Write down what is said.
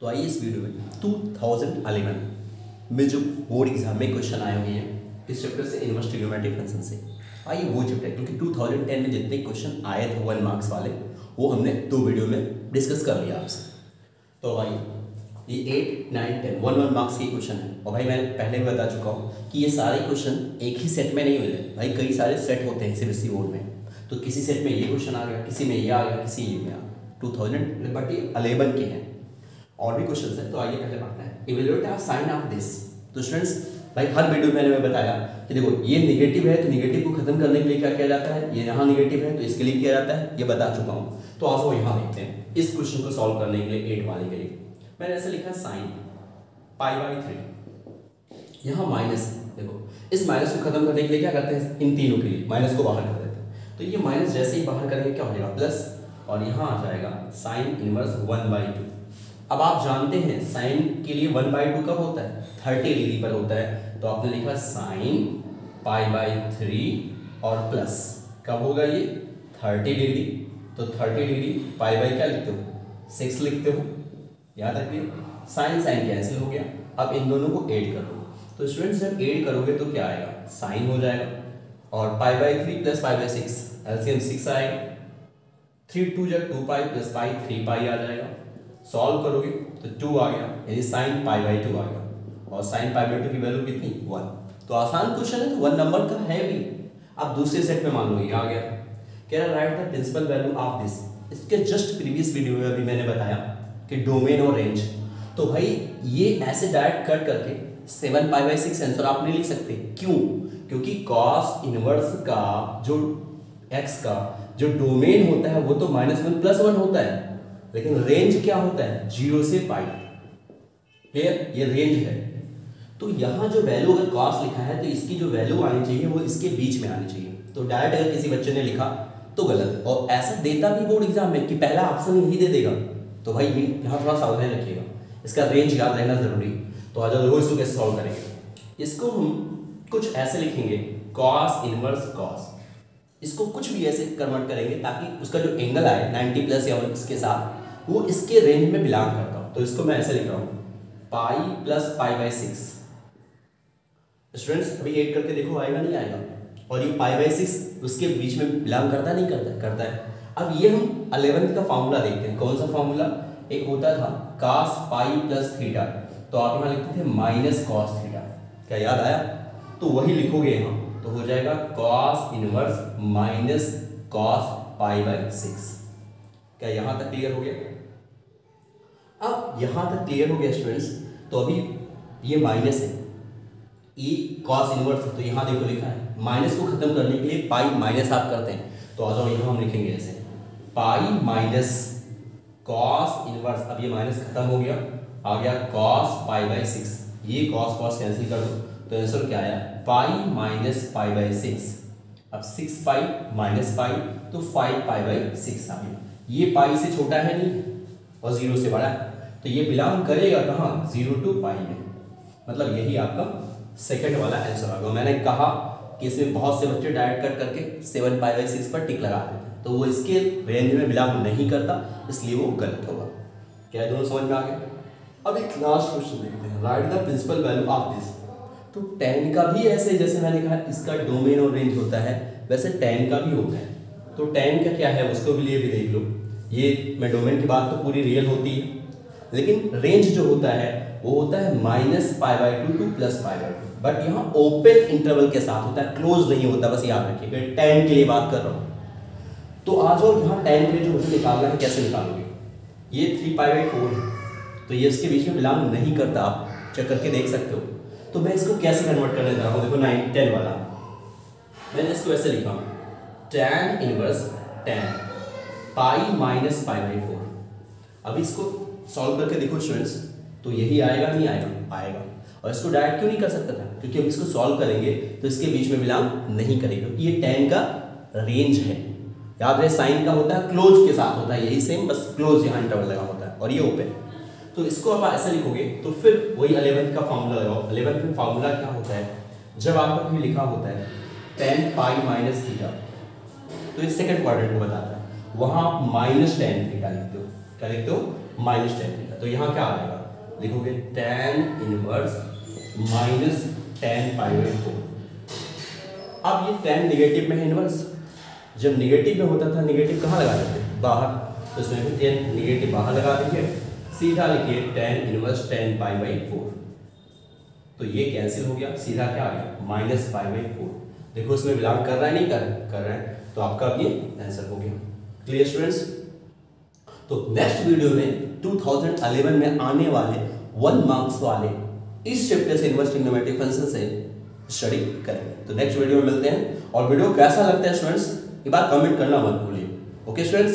तो आइए इस वीडियो में 2011 में जो बोर्ड एग्ज़ाम में क्वेश्चन आए हुए हैं इस चैप्टर से इनवर्स ट्रिग्नोमेट्रिक फ़ंक्शन से। आइए वो चैप्टर क्योंकि 2010 में जितने क्वेश्चन आए थे वन मार्क्स वाले, वो हमने दो वीडियो में डिस्कस कर लिया आपसे। तो आइए, ये eight nine ten one one marks के क्वेश्चन है। और भाई, मैं पहले भी बता चुका हूँ कि ये सारे क्वेश्चन एक ही सेट में नहीं मिले भाई, कई सारे सेट होते हैं सी बोर्ड में। तो किसी सेट में ये क्वेश्चन आ गया, किसी में ये आ गया, किसी ये में आ गया। टू थाउज़ेंड बट ये अलेवन के हैं। और भी क्वेश्चन है तो आइए पहले बात है evaluate of sine of this तो स्टूडेंट्स भाई, हर वीडियो में मैंने बताया कि देखो, ये निगेटिव है तो निगेटिव को खत्म करने के लिए क्या किया जाता है? ये यहाँ निगेटिव है तो इसके लिए किया जाता है, ये बता चुका हूँ। तो आज वो यहाँ देखते हैं, इस क्वेश्चन को सॉल्व करने के लिए एट वाले के लिए। मैंने ऐसे लिखा साइन पाई बाई थ्री यहाँ माइनस देखो, इस माइनस को खत्म करने के लिए क्या करते हैं? इन तीनों के लिए माइनस को बाहर कर देते हैं। तो ये माइनस जैसे ही बाहर करेंगे, क्या हो जाएगा? प्लस और यहाँ आ जाएगा sine inverse one by two अब आप जानते हैं साइन के लिए वन बाई टू कब होता है? थर्टी डिग्री पर होता है। तो आपने लिखा साइन पाई बाई थ्री और प्लस कब होगा ये? Thirty degree. तो थर्टी डिग्री पाई बाई क्या लिखते हो? सिक्स लिखते हो। याद रखिए साइन साइन कैंसिल हो गया। अब इन दोनों को एड कर तो स्टूडेंट्स जब एड करोगे तो क्या आएगा? साइन हो जाएगा। और pi by three plus pi by six LCM six आएगा। थ्री टू जब two pi plus pi three pi आ जाएगा। सॉल्व करोगे तो टू आ गया, यानी साइन पाई बाई टू आ गया। और साइन पाई बाई टू की वैल्यू कितनी? वन तो आसान क्वेश्चन है तो वन नंबर का है भी। अब दूसरे सेट में मान लो, ये आ गया। कह रहा right the principal value of this इसके जस्ट प्रीवियस वीडियो में अभी मैंने बताया कि डोमेन और रेंज तो भाई, ये ऐसे डायरेक्ट कट करके seven pi by six answer आप नहीं लिख सकते। क्यों? क्योंकि कॉस इनवर्स का जो एक्स का जो डोमेन होता है, वो तो माइनस वन प्लस वन होता है। लेकिन रेंज क्या होता है? ज़ीरो से पाई क्लियर ये रेंज है। तो यहाँ जो वैल्यू अगर कॉस लिखा है तो इसकी जो वैल्यू आनी चाहिए, वो इसके बीच में आनी चाहिए। तो डायरेक्ट अगर किसी बच्चे ने लिखा तो गलत और ऐसा देता भी बोर्ड एग्ज़ाम में कि पहला ऑप्शन यही दे देगा। तो भाई, ये यहाँ थोड़ा सावधान रखिएगा। इसका रेंज याद रहना ज़रूरी। तो आज देखो इसको कैसे सॉल्व करेंगे। इसको हम कुछ ऐसे लिखेंगे। कॉस इनवर्स कॉस इसको कुछ भी ऐसे कन्वर्ट करेंगे ताकि उसका जो एंगल आए 90 प्लस या इसके साथ वो इसके रेंज में बिलोंग करता हूँ। तो इसको मैं ऐसे लिख रहा हूँ। Pi plus pi by six students अभी एड करके देखो, आएगा नहीं, आएगा। और ये पाई बाई सिक्स उसके बीच में बिलोंग करता, नहीं करता करता है। अब ये हम अलेवेंथ का फॉर्मूला देखते हैं। कौन सा फॉर्मूला एक होता था कास पाई प्लस थीटा तो आप यहाँ लिखते थे माइनस कॉस थीटा क्या याद आया? तो वही लिखोगे यहाँ। तो हो जाएगा cos inverse minus cos pi by six क्या यहाँ तक क्लियर हो गया? अब यहाँ तक क्लियर हो गया स्टूडेंट्स तो अभी ये माइनस है। ई कॉस इनवर्स है तो यहाँ देखो लिखा है। माइनस को खत्म करने के लिए पाई माइनस आप करते हैं। तो आ जाओ, यहाँ हम लिखेंगे ऐसे। पाई माइनस कॉस इनवर्स अब ये माइनस खत्म हो गया। आ गया कॉस पाई बाई सिक्स ये कॉस कॉस कैंसिल कर दो। तो आंसर क्या आया? Pi minus pi by six अब सिक्स पाई माइनस पाई तो फाइव पाई बाई सिक्स आ गया। ये पाई से छोटा है नहीं। और ज़ीरो से बड़ा है। तो ये बिलोंग करेगा कहाँ? ज़ीरो टू पाई में। मतलब यही आपका सेकंड वाला आंसर गया मैंने कहा कि इसमें बहुत से बच्चे डायरेक्ट कट करके सेवन पाई बाई सिक्स पर टिक लगा देते तो वो इसके रेंज में बिलोंग नहीं करता, इसलिए वो गलत होगा। क्या दोनों समझ में आ गए? अब एक लास्ट क्वेश्चन देखते हैं। Right the principal value of this तो टेन का भी ऐसे, जैसे मैंने कहा, इसका डोमेन और रेंज होता है, वैसे टेन का भी होता है। तो टेन का क्या है? उसको भी लिए भी देख लो। ये मैं डोमेन की बात तो पूरी रियल होती है, लेकिन रेंज जो होता है, वो होता है minus pi by two two plus pi by two but यहाँ ओपन इंटरवल के साथ होता है क्लोज नहीं होता, बस याद रखिए टेन के लिए बात कर रहा हूँ। तो आ जाओ यहाँ टेन के लिए जो मुझे निकालना है, कैसे निकालोगे? ये थ्री पाई बाई फोर है तो ये इसके बीच में बिलोंग नहीं करता आप चेक करके देख सकते हो। तो मैं इसको कैसे कन्वर्ट करने जा रहा हूँ? देखो नाइन टेन वाला। मैंने इसको ऐसे लिखा। Tan inverse tan pi minus pi by four. अब इसको सॉल्व करके देखो स्टूडेंट्स तो यही आएगा नहीं आएगा? आएगा। और इसको डायरेक्ट क्यों नहीं कर सकता था? क्योंकि हम इसको सॉल्व करेंगे तो इसके बीच में बिलोंग नहीं करेगा। क्योंकि ये टेन का रेंज है। याद रहे, साइन का होता है क्लोज के साथ होता है, यही सेम बस क्लोज यहाँ इंटरवल लगा होता है, और ये ओपन तो इसको आप ऐसा लिखोगे तो फिर वही अलेवेंथ का फॉर्मूला लगाओ। अलेवेंथ में फॉर्मूला क्या होता है? जब आपका लिखा होता है टेन पाई माइनस थीटा तो इस सेकंड क्वाड्रेंट को बताता है। वहाँ आप माइनस टेन थीटा लिखते हो क्या लिखते हो माइनस टेन थीटा तो यहाँ क्या आएगा लिखोगे tan inverse minus tan pi by four अब ये टेन निगेटिव में है इनवर्स जब निगेटिव में होता था निगेटिव कहाँ लगा देते बाहर। तो इसमें भी टेन निगेटिव बाहर लगा देंगे। सीधा लिखिए tan inverse tan pi by four तो ये कैंसिल हो गया। सीधा क्या आ गया? माइनस पाई बाई फोर देखो इसमें बिलोंग कर रहा है, नहीं कर कर रहा है। तो आपका अब ये आंसर हो गया। क्लियर स्टूडेंट्स तो नेक्स्ट वीडियो में 2011 में आने वाले वन मार्क्स वाले इस चैप्टर से इन्वर्स ट्रिग्नोमेट्रिक फ़ंक्शन से स्टडी करें तो नेक्स्ट वीडियो में मिलते हैं। और वीडियो कैसा लगता है स्टूडेंट्स एक बार कमेंट करना मत भूलिए। Okay students